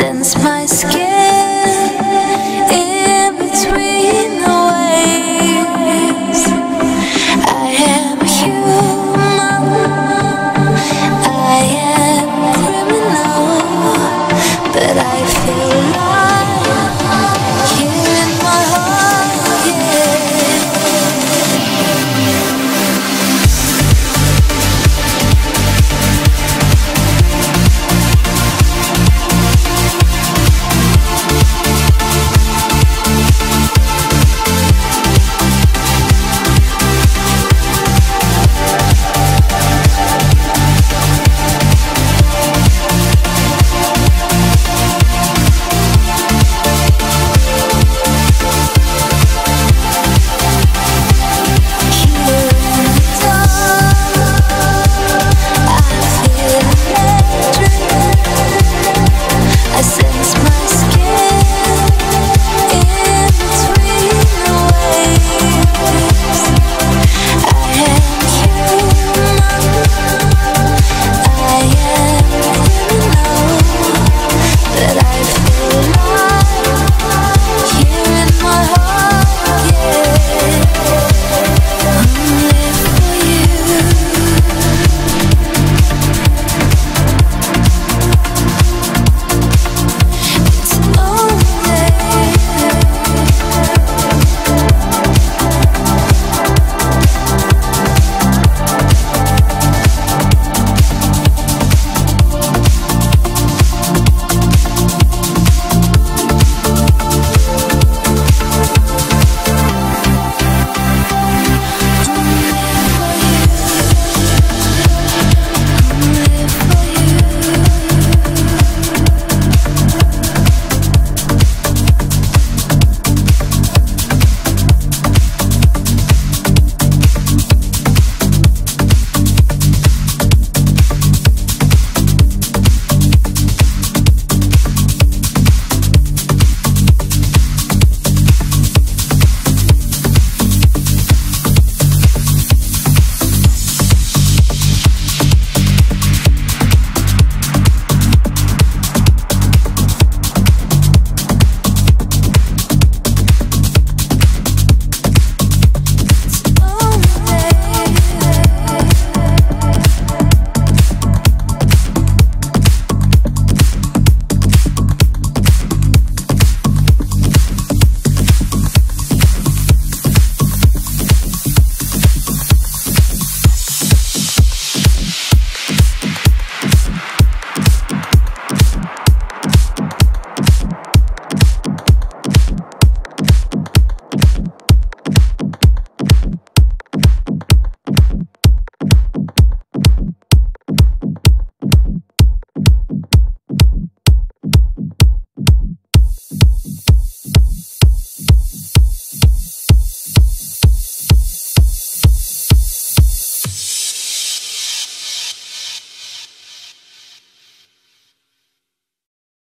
since my skin